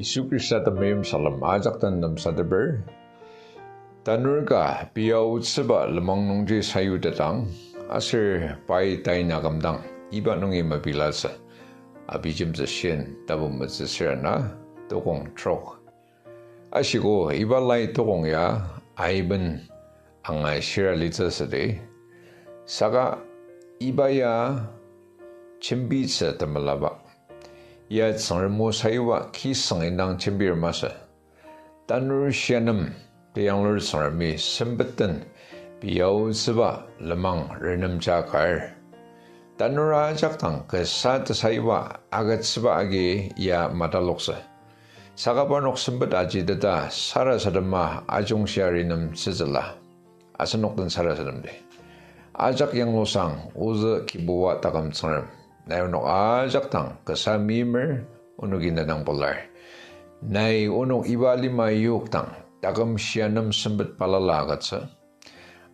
이수그리스도님 살람 아작단 남사데버 단르가 비아우츠바 르망농지 사유대당 아슬 바이 다이나감당 이바농이 마빌라스 아비짐즈 신 다부머즈 세나 도공 트록 아시고 이발라이 도공야 아이번 앙아 시랄리저스데 사가 이바야 침비스 담말라바 옛 성을 사이와 기성에 낭 준비를 마서 단을 시한음 대양을 성을 미 선뱃던 비여우스바 르망 르늠자갈 단누라 작당 그 사드 사이와 아가츠바 아기 야 마달록스 사가바녹 선뱃 아지드다 사라사르마 아종시아리눔 스즐라 아스녹든 사라사름데 아작 양로상 우즈 기부와 따감 성을 ajak tang kasamimer unogin na ng polar. Nay unong ibali mayuk tang takam siyanam sambat palalagat sa.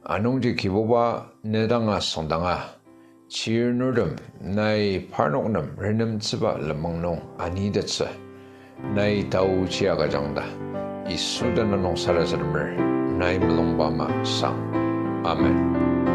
Anong di kiboba nedanga sondanga. Chirnudam nay parnok nam rinam tsiba lamang nong anidat sa. Nay tau chiaga jangda. Isudan na sarasadmer nay malongbama sang. Amen.